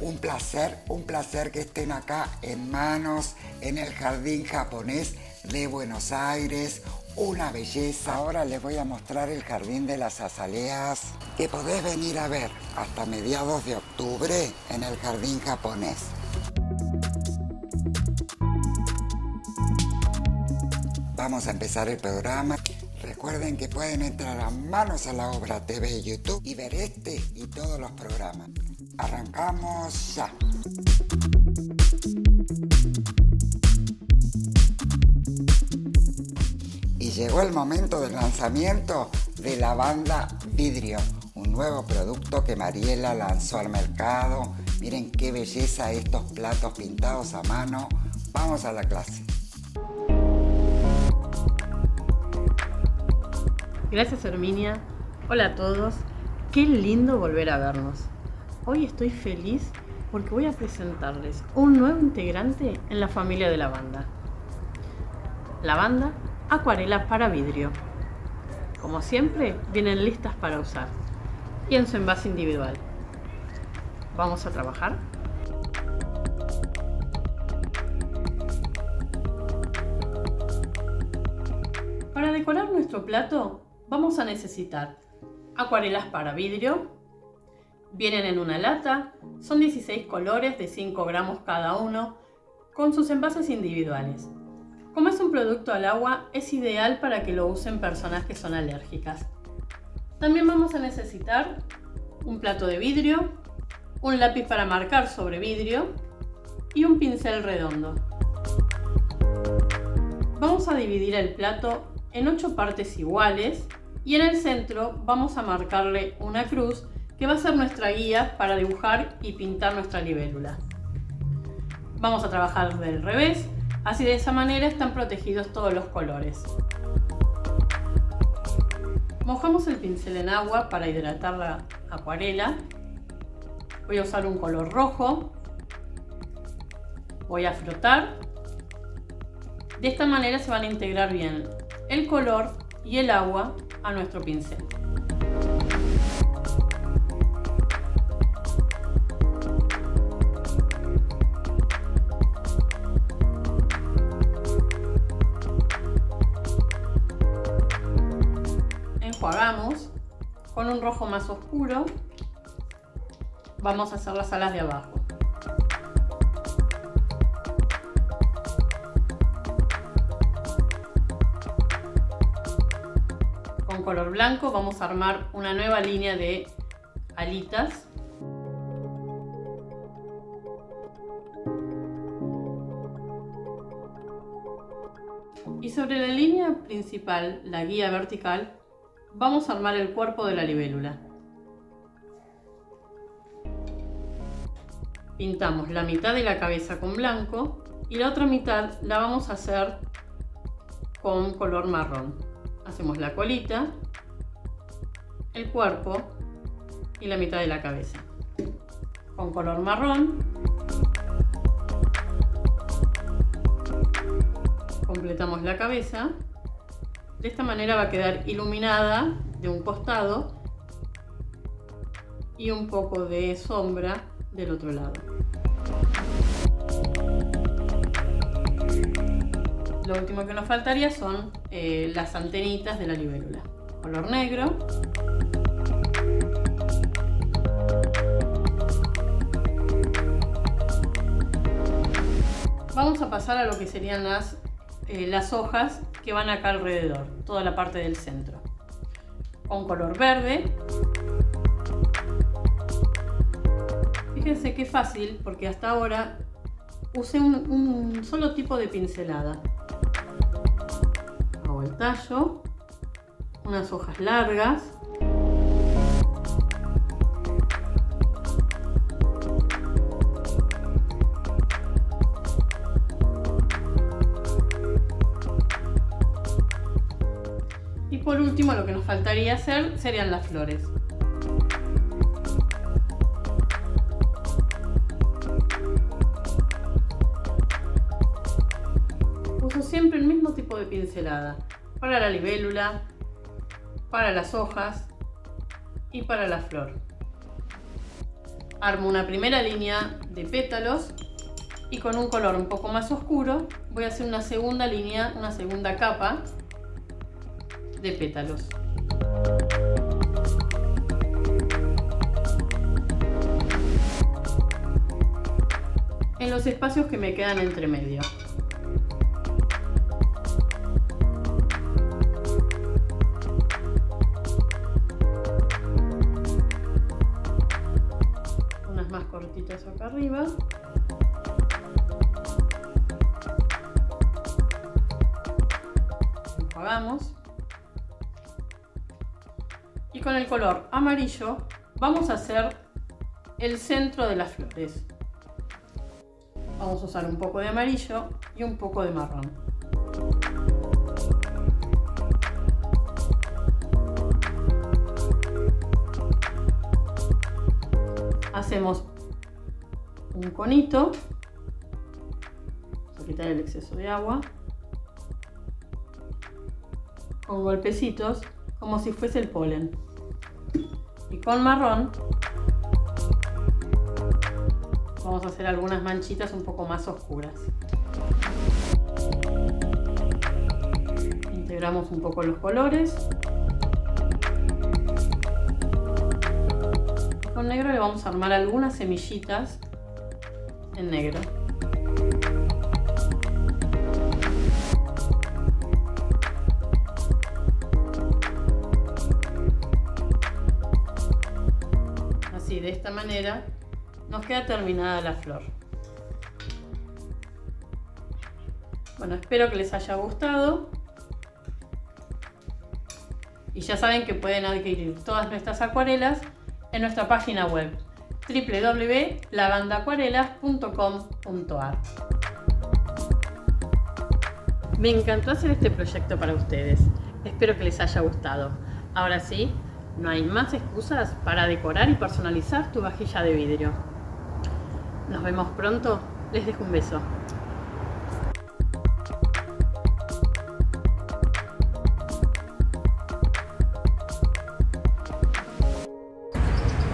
Un placer, un placer que estén acá en manos en el jardín japonés de Buenos Aires. Una belleza. Ahora les voy a mostrar el jardín de las azaleas que podés venir a ver hasta mediados de octubre en el jardín japonés. Vamos a empezar el programa. Recuerden que pueden entrar a Manos a la Obra TV YouTube y ver este y todos los programas. Arrancamos ya. Y llegó el momento del lanzamiento de la banda Vidrio, un nuevo producto que Mariela lanzó al mercado. Miren qué belleza estos platos pintados a mano. Vamos a la clase. Gracias Herminia. Hola a todos. Qué lindo volver a vernos. Hoy estoy feliz porque voy a presentarles un nuevo integrante en la familia de la banda. La banda Acuarela para vidrio. Como siempre, vienen listas para usar y en su envase individual. ¿Vamos a trabajar? Para decorar nuestro plato vamos a necesitar acuarelas para vidrio. Vienen en una lata, son 16 colores de 5 gramos cada uno, con sus envases individuales. Como es un producto al agua, es ideal para que lo usen personas que son alérgicas. También vamos a necesitar un plato de vidrio, un lápiz para marcar sobre vidrio y un pincel redondo. Vamos a dividir el plato en 8 partes iguales y en el centro vamos a marcarle una cruz que va a ser nuestra guía para dibujar y pintar nuestra libélula. Vamos a trabajar del revés, así de esa manera están protegidos todos los colores. Mojamos el pincel en agua para hidratar la acuarela. Voy a usar un color rojo. Voy a frotar. De esta manera se van a integrar bien el color y el agua a nuestro pincel. Enjuagamos con un rojo más oscuro. Vamos a hacer las alas de abajo. Color blanco vamos a armar una nueva línea de alitas. Y sobre la línea principal, la guía vertical, vamos a armar el cuerpo de la libélula. Pintamos la mitad de la cabeza con blanco y la otra mitad la vamos a hacer con color marrón hacemos la colita, el cuerpo y la mitad de la cabeza. Con color marrón. Completamos la cabeza. De esta manera va a quedar iluminada de un costado y un poco de sombra del otro lado. Lo último que nos faltaría son eh, las antenitas de la libélula. Color negro. Vamos a pasar a lo que serían las, eh, las hojas que van acá alrededor, toda la parte del centro. Con color verde. Fíjense qué fácil, porque hasta ahora usé un solo tipo de pincelada el tallo, unas hojas largas. Y por último lo que nos faltaría hacer serían las flores. Uso siempre el mismo tipo de pincelada para la libélula, para las hojas y para la flor. armo una primera línea de pétalos y con un color un poco más oscuro voy a hacer una segunda línea, una segunda capa de pétalos. En los espacios que me quedan entre medio. Con el color amarillo vamos a hacer el centro de las flores. Vamos a usar un poco de amarillo y un poco de marrón. Hacemos un conito. Vamos a quitar el exceso de agua. Con golpecitos como si fuese el polen. Con marrón vamos a hacer algunas manchitas un poco más oscuras. Integramos un poco los colores. Con negro le vamos a armar algunas semillitas en negro. Manera nos queda terminada la flor. Bueno, espero que les haya gustado. Y ya saben que pueden adquirir todas nuestras acuarelas en nuestra página web www.lavandacuarelas.com.ar Me encantó hacer este proyecto para ustedes. Espero que les haya gustado. Ahora sí, no hay más excusas para decorar y personalizar tu vajilla de vidrio. Nos vemos pronto. Les dejo un beso.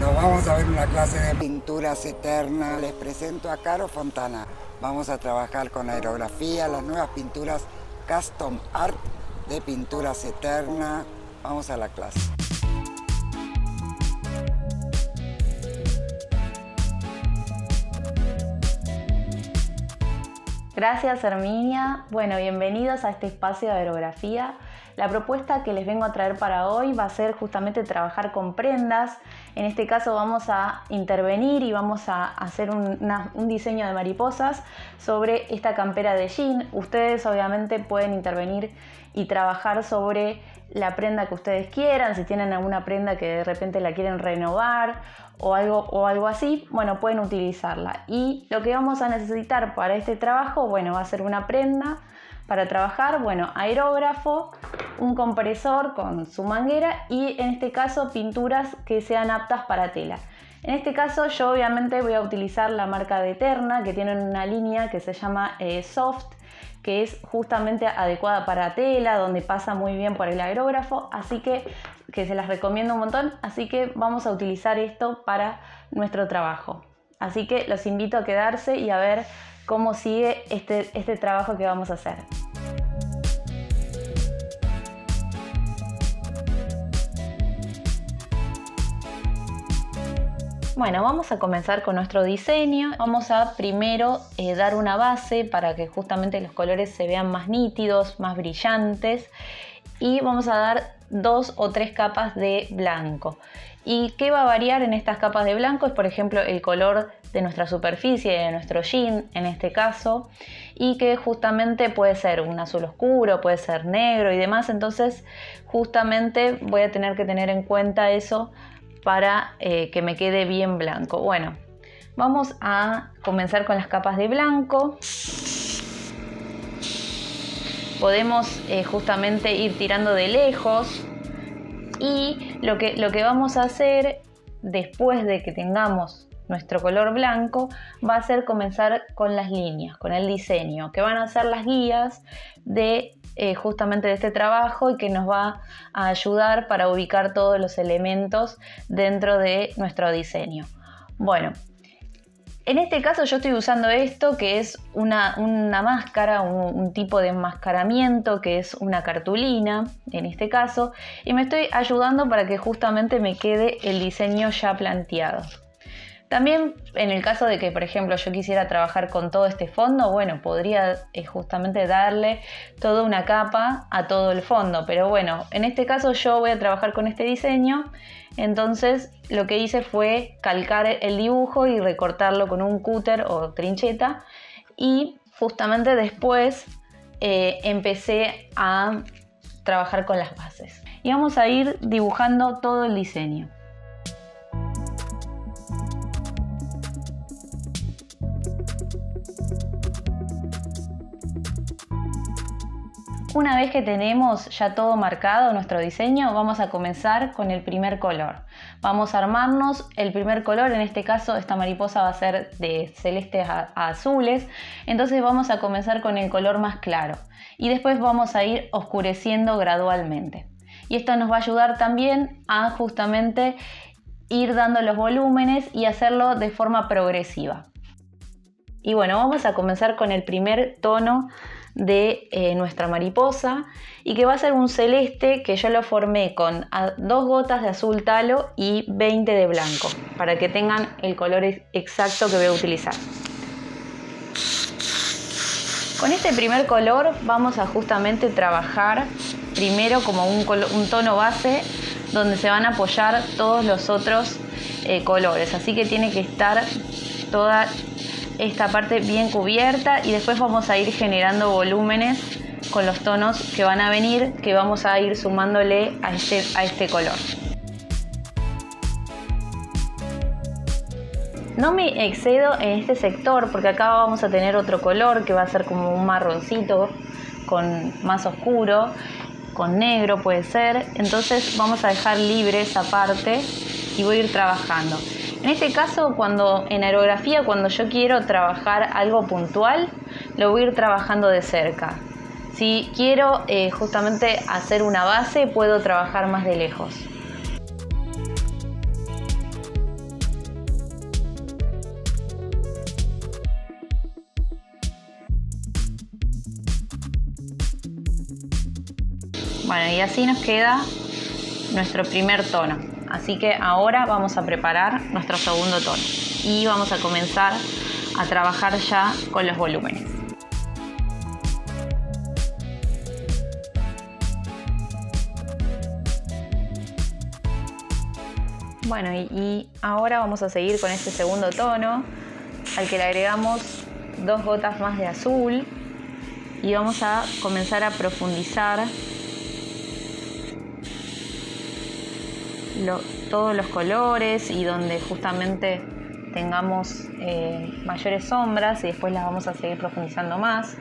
Nos vamos a ver una clase de pinturas eternas. Les presento a Caro Fontana. Vamos a trabajar con aerografía, las nuevas pinturas Custom Art de pinturas eternas. Vamos a la clase. Gracias Herminia. Bueno, bienvenidos a este espacio de aerografía. La propuesta que les vengo a traer para hoy va a ser justamente trabajar con prendas. En este caso vamos a intervenir y vamos a hacer un, diseño de mariposas sobre esta campera de jean. Ustedes obviamente pueden intervenir y trabajar sobre la prenda que ustedes quieran, si tienen alguna prenda que de repente la quieren renovar o algo, o algo así, bueno, pueden utilizarla. Y lo que vamos a necesitar para este trabajo, bueno, va a ser una prenda para trabajar, bueno, aerógrafo, un compresor con su manguera y en este caso pinturas que sean aptas para tela. En este caso yo obviamente voy a utilizar la marca de Eterna que tienen una línea que se llama eh, Soft que es justamente adecuada para tela, donde pasa muy bien por el aerógrafo, así que, que se las recomiendo un montón, así que vamos a utilizar esto para nuestro trabajo. Así que los invito a quedarse y a ver cómo sigue este, este trabajo que vamos a hacer. Bueno, vamos a comenzar con nuestro diseño. Vamos a primero eh, dar una base para que justamente los colores se vean más nítidos, más brillantes. Y vamos a dar dos o tres capas de blanco. ¿Y qué va a variar en estas capas de blanco? Es por ejemplo el color de nuestra superficie, de nuestro jean en este caso, y que justamente puede ser un azul oscuro, puede ser negro y demás, entonces justamente voy a tener que tener en cuenta eso para eh, que me quede bien blanco. Bueno, vamos a comenzar con las capas de blanco. Podemos eh, justamente ir tirando de lejos y lo que, lo que vamos a hacer después de que tengamos nuestro color blanco va a ser comenzar con las líneas, con el diseño, que van a ser las guías de eh, justamente de este trabajo y que nos va a ayudar para ubicar todos los elementos dentro de nuestro diseño. Bueno, en este caso yo estoy usando esto que es una, máscara, un, tipo de enmascaramiento que es una cartulina en este caso y me estoy ayudando para que justamente me quede el diseño ya planteado. También en el caso de que, por ejemplo, yo quisiera trabajar con todo este fondo, bueno, podría eh, justamente darle toda una capa a todo el fondo, pero bueno, en este caso yo voy a trabajar con este diseño, entonces lo que hice fue calcar el dibujo y recortarlo con un cúter o trincheta y justamente después eh, empecé a trabajar con las bases. Y vamos a ir dibujando todo el diseño. Una vez que tenemos ya todo marcado nuestro diseño, vamos a comenzar con el primer color. Vamos a armarnos el primer color, en este caso esta mariposa va a ser de celestes a, azules, entonces vamos a comenzar con el color más claro y después vamos a ir oscureciendo gradualmente. Y esto nos va a ayudar también a justamente ir dando los volúmenes y hacerlo de forma progresiva. Y bueno, vamos a comenzar con el primer tono de eh, nuestra mariposa y que va a ser un celeste que yo lo formé con dos gotas de azul talo y 20 de blanco para que tengan el color exacto que voy a utilizar. Con este primer color vamos a justamente trabajar primero como un, tono base donde se van a apoyar todos los otros eh, colores así que tiene que estar toda esta parte bien cubierta y después vamos a ir generando volúmenes con los tonos que van a venir que vamos a ir sumándole a este, a este color. No me excedo en este sector porque acá vamos a tener otro color que va a ser como un marroncito con más oscuro, con negro puede ser. Entonces vamos a dejar libre esa parte y voy a ir trabajando. En este caso, cuando en aerografía, cuando yo quiero trabajar algo puntual, lo voy a ir trabajando de cerca. Si quiero eh, justamente hacer una base, puedo trabajar más de lejos. Bueno, y así nos queda nuestro primer tono. Así que ahora vamos a preparar nuestro segundo tono y vamos a comenzar a trabajar ya con los volúmenes. Bueno, y, ahora vamos a seguir con este segundo tono, al que le agregamos dos gotas más de azul y vamos a comenzar a profundizar todos los colores y donde justamente tengamos eh, mayores sombras y después las vamos a seguir profundizando más.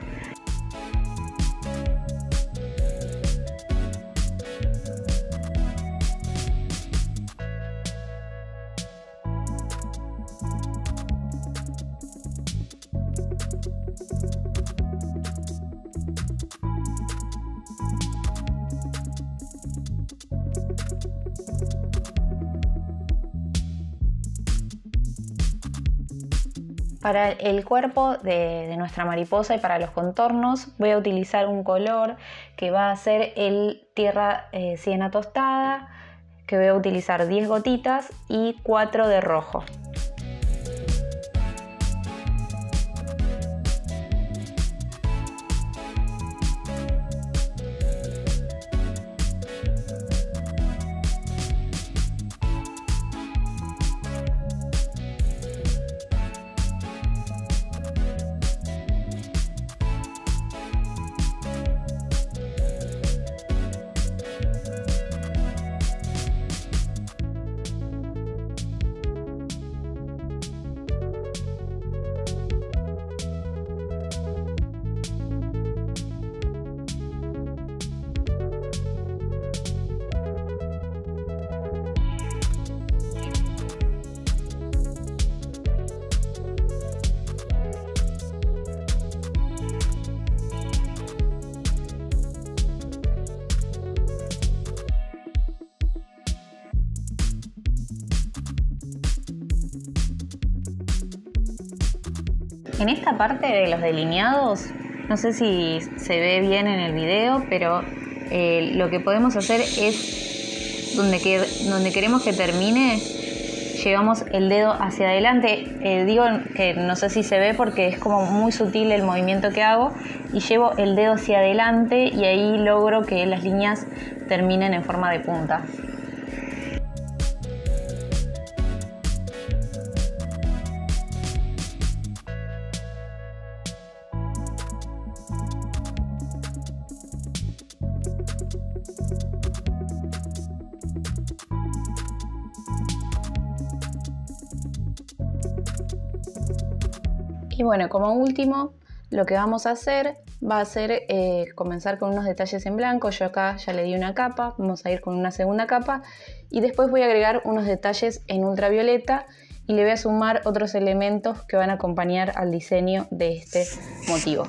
Para el cuerpo de, nuestra mariposa y para los contornos voy a utilizar un color que va a ser el tierra eh, siena tostada, que voy a utilizar 10 gotitas y 4 de rojo. En esta parte de los delineados, no sé si se ve bien en el video, pero eh, lo que podemos hacer es donde, que, donde queremos que termine, llevamos el dedo hacia adelante. Eh, digo que no sé si se ve porque es como muy sutil el movimiento que hago y llevo el dedo hacia adelante y ahí logro que las líneas terminen en forma de punta. Y bueno, como último, lo que vamos a hacer va a ser eh, comenzar con unos detalles en blanco. Yo acá ya le di una capa, vamos a ir con una segunda capa y después voy a agregar unos detalles en ultravioleta y le voy a sumar otros elementos que van a acompañar al diseño de este motivo.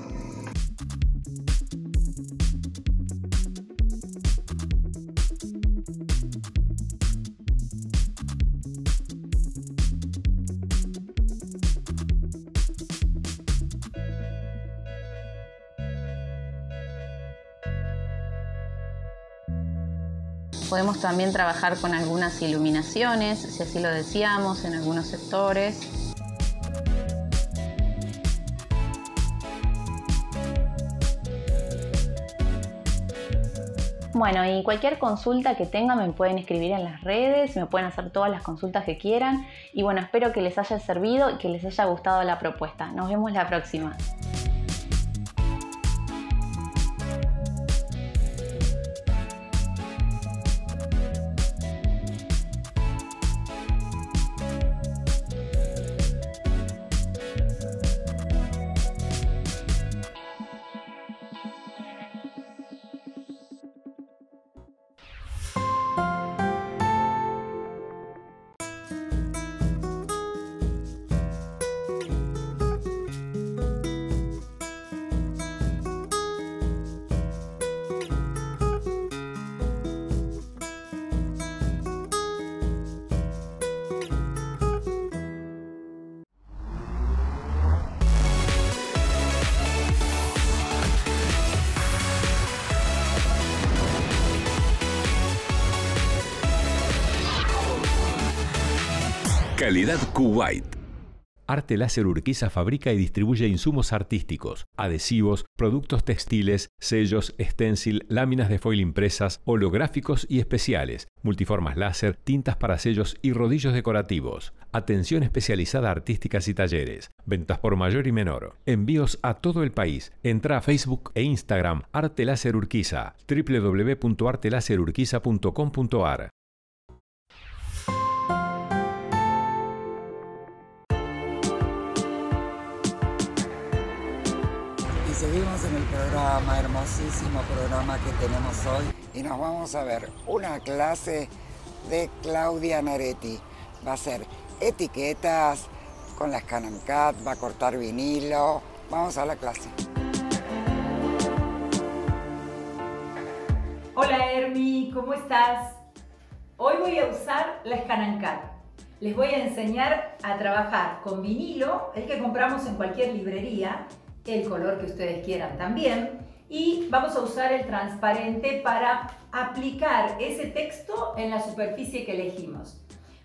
Podemos también trabajar con algunas iluminaciones, si así lo deseamos, en algunos sectores. Bueno, y cualquier consulta que tengan me pueden escribir en las redes, me pueden hacer todas las consultas que quieran. Y bueno, espero que les haya servido y que les haya gustado la propuesta. Nos vemos la próxima. Calidad Kuwait. Arte Láser Urquiza fabrica y distribuye insumos artísticos, adhesivos, productos textiles, sellos, stencil, láminas de foil impresas, holográficos y especiales, multiformas láser, tintas para sellos y rodillos decorativos. Atención especializada artísticas y talleres. Ventas por mayor y menor. Envíos a todo el país. Entra a Facebook e Instagram Arte Láser Urquiza. www.artelaserurquiza.com.ar programa, hermosísimo programa que tenemos hoy y nos vamos a ver una clase de Claudia Naretti. Va a ser etiquetas con la Cat, va a cortar vinilo. Vamos a la clase. Hola Hermi, ¿cómo estás? Hoy voy a usar la Cat. Les voy a enseñar a trabajar con vinilo, el que compramos en cualquier librería, el color que ustedes quieran también. Y vamos a usar el transparente para aplicar ese texto en la superficie que elegimos.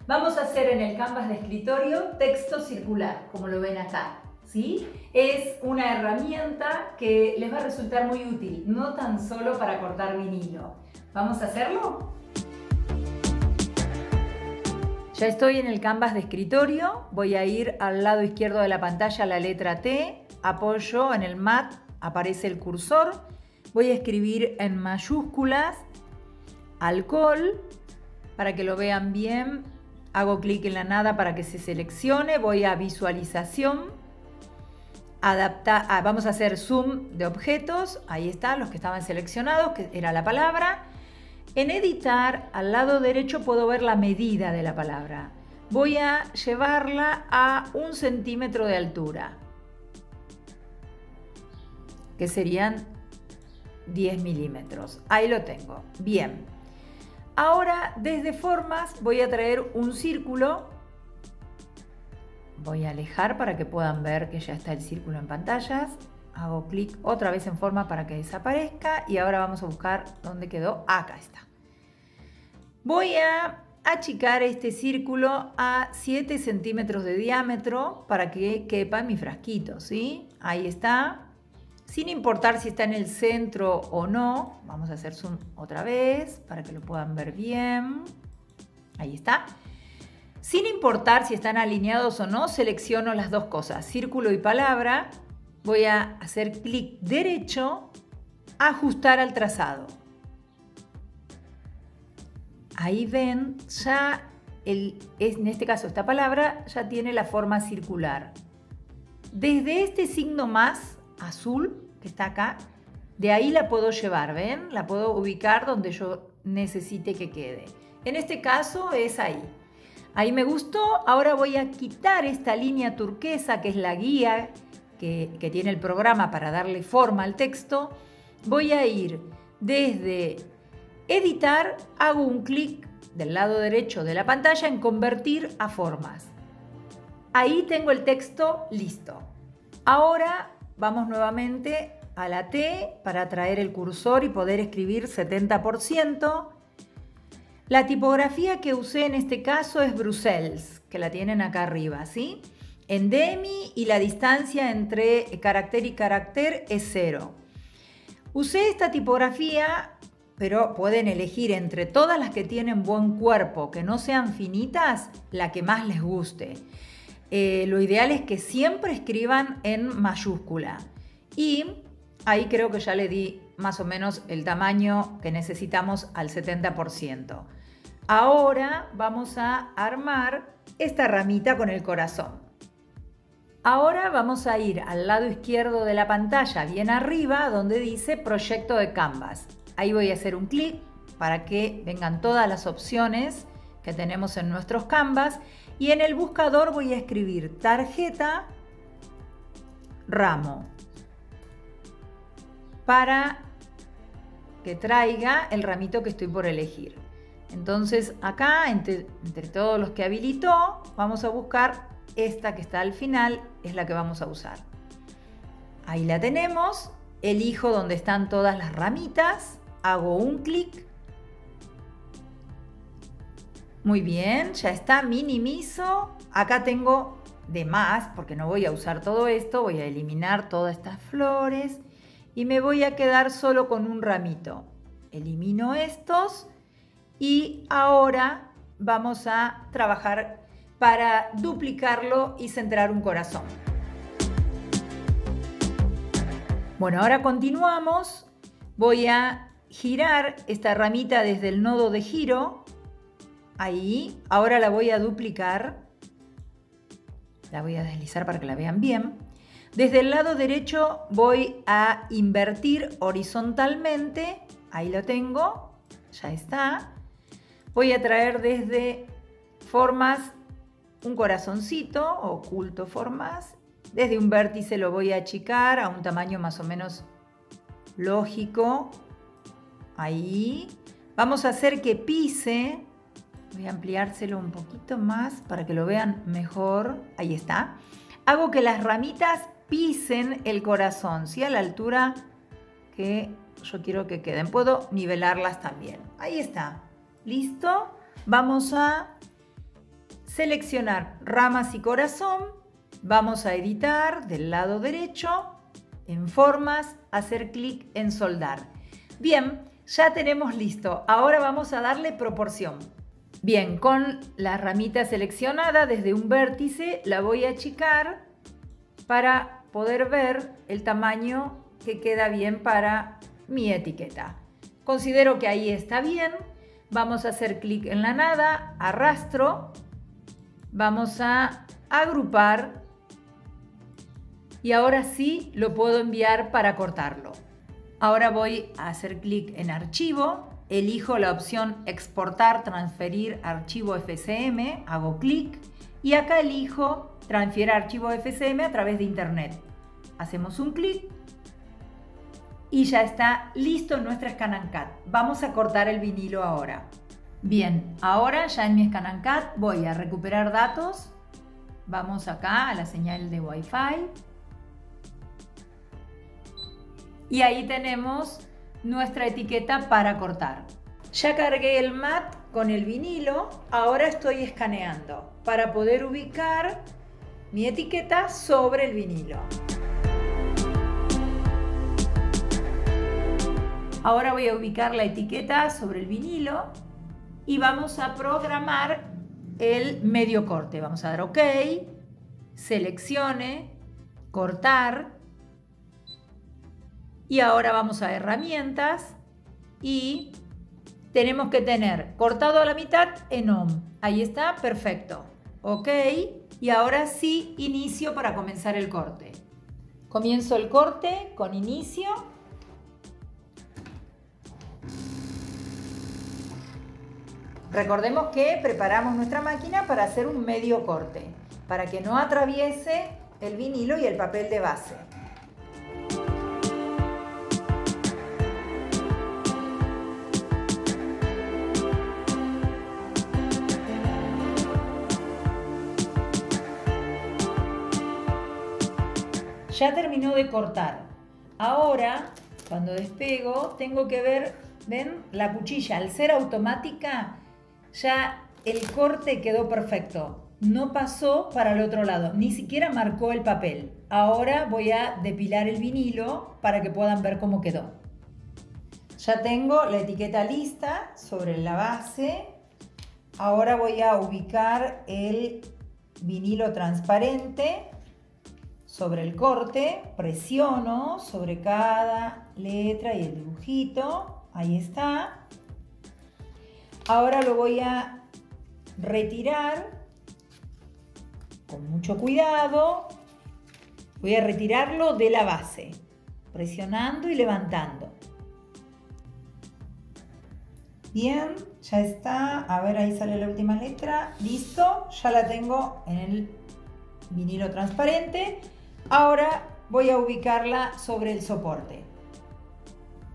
Vamos a hacer en el canvas de escritorio texto circular, como lo ven acá. ¿sí? Es una herramienta que les va a resultar muy útil, no tan solo para cortar vinilo. ¿Vamos a hacerlo? Ya estoy en el canvas de escritorio, voy a ir al lado izquierdo de la pantalla a la letra T, apoyo en el mat, aparece el cursor, voy a escribir en mayúsculas alcohol para que lo vean bien, hago clic en la nada para que se seleccione, voy a visualización, adaptar, ah, vamos a hacer zoom de objetos, ahí están los que estaban seleccionados, que era la palabra. En editar, al lado derecho puedo ver la medida de la palabra. Voy a llevarla a un centímetro de altura que serían 10 milímetros. Ahí lo tengo. Bien. Ahora, desde formas, voy a traer un círculo. voy a alejar para que puedan ver que ya está el círculo en pantallas. Hago clic otra vez en forma para que desaparezca y ahora vamos a buscar dónde quedó. Acá está. Voy a achicar este círculo a 7 centímetros de diámetro para que quepa en mi frasquito, ¿sí? Ahí está. Sin importar si está en el centro o no, vamos a hacer zoom otra vez para que lo puedan ver bien. Ahí está. Sin importar si están alineados o no, selecciono las dos cosas, círculo y palabra. Voy a hacer clic derecho, ajustar al trazado. Ahí ven, ya en este caso esta palabra ya tiene la forma circular. Desde este signo más azul que está acá, de ahí la puedo llevar, ¿ven? La puedo ubicar donde yo necesite que quede. En este caso es ahí. Ahí me gustó. Ahora voy a quitar esta línea turquesa que es la guía que, tiene el programa para darle forma al texto. Voy a ir desde editar, hago un clic del lado derecho de la pantalla en convertir a formas. Ahí tengo el texto listo. Ahora vamos nuevamente a la T para traer el cursor y poder escribir 70%. La tipografía que usé en este caso es Brussels, que la tienen acá arriba, ¿sí? En Demi y la distancia entre carácter y carácter es cero. Usé esta tipografía, pero pueden elegir entre todas las que tienen buen cuerpo, que no sean finitas, la que más les guste. Eh, lo ideal es que siempre escriban en mayúscula. Y ahí creo que ya le di más o menos el tamaño que necesitamos al 70%. Ahora vamos a armar esta ramita con el corazón. Ahora vamos a ir al lado izquierdo de la pantalla, bien arriba, donde dice Proyecto de Canvas. Ahí voy a hacer un clic para que vengan todas las opciones que tenemos en nuestros Canvas y en el buscador voy a escribir tarjeta ramo para que traiga el ramito que estoy por elegir. Entonces acá, entre, todos los que habilitó, vamos a buscar esta que está al final, es la que vamos a usar. Ahí la tenemos, elijo donde están todas las ramitas, hago un clic. Muy bien, ya está, minimizo. Acá tengo de más, porque no voy a usar todo esto, voy a eliminar todas estas flores y me voy a quedar solo con un ramito. Elimino estos y ahora vamos a trabajar para duplicarlo y centrar un corazón. Bueno, ahora continuamos. Voy a girar esta ramita desde el nodo de giro. Ahí. Ahora la voy a duplicar. La voy a deslizar para que la vean bien. Desde el lado derecho voy a invertir horizontalmente. Ahí lo tengo. Ya está. Voy a traer desde formas un corazoncito, oculto formas. Desde un vértice lo voy a achicar a un tamaño más o menos lógico. Ahí. Vamos a hacer que pise. Voy a ampliárselo un poquito más para que lo vean mejor. Ahí está. Hago que las ramitas pisen el corazón, ¿sí? A la altura que yo quiero que queden. Puedo nivelarlas también. Ahí está. ¿Listo? Vamos a seleccionar ramas y corazón. Vamos a editar del lado derecho, en formas, hacer clic en soldar. Bien, ya tenemos listo. Ahora vamos a darle proporción. Bien, con la ramita seleccionada desde un vértice la voy a achicar para poder ver el tamaño que queda bien para mi etiqueta. Considero que ahí está bien Vamos a hacer clic en la nada, arrastro, vamos a agrupar y ahora sí lo puedo enviar para cortarlo. Ahora voy a hacer clic en archivo, elijo la opción exportar, transferir archivo FCM, hago clic y acá elijo transferir archivo FCM a través de internet. Hacemos un clic y ya está listo nuestra ScanNCat. Vamos a cortar el vinilo ahora. Bien, ahora ya en mi ScanNCat voy a recuperar datos, Vamos acá a la señal de Wi-Fi. Y ahí tenemos nuestra etiqueta para cortar. Ya cargué el mat con el vinilo, ahora estoy escaneando para poder ubicar mi etiqueta sobre el vinilo. Ahora voy a ubicar la etiqueta sobre el vinilo y vamos a programar el medio corte. Vamos a dar OK, seleccione, cortar y ahora vamos a herramientas y tenemos que tener cortado a la mitad en OM. Ahí está, perfecto. Ok, y ahora sí inicio para comenzar el corte. Comienzo el corte con inicio. Recordemos que preparamos nuestra máquina para hacer un medio corte, para que no atraviese el vinilo y el papel de base. Ya terminó de cortar. Ahora, cuando despego, tengo que ver, ven, la cuchilla, al ser automática, ya el corte quedó perfecto. No pasó para el otro lado, ni siquiera marcó el papel. Ahora voy a depilar el vinilo para que puedan ver cómo quedó. Ya tengo la etiqueta lista sobre la base. Ahora voy a ubicar el vinilo transparente sobre el corte, presiono sobre cada letra y el dibujito, ahí está. Ahora lo voy a retirar con mucho cuidado. Voy a retirarlo de la base, presionando y levantando. Bien, ya está. A ver, ahí sale la última letra. Listo, ya la tengo en el vinilo transparente. Ahora voy a ubicarla sobre el soporte.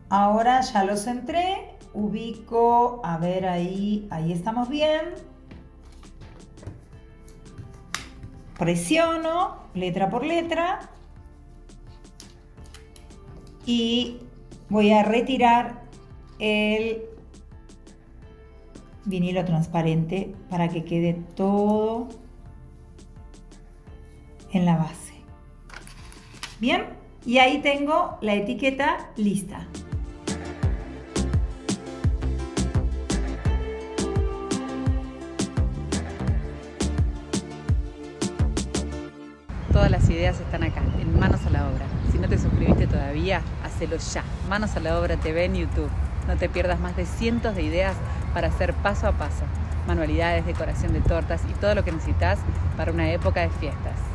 Ahora ya lo centré, ubico, a ver ahí, ahí estamos bien. Presiono letra por letra y voy a retirar el vinilo transparente para que quede todo en la base. Bien, y ahí tengo la etiqueta lista. Todas las ideas están acá, en Manos a la Obra. Si no te suscribiste todavía, hacelo ya. Manos a la Obra TV en YouTube. No te pierdas más de cientos de ideas para hacer paso a paso. Manualidades, decoración de tortas y todo lo que necesitas para una época de fiestas.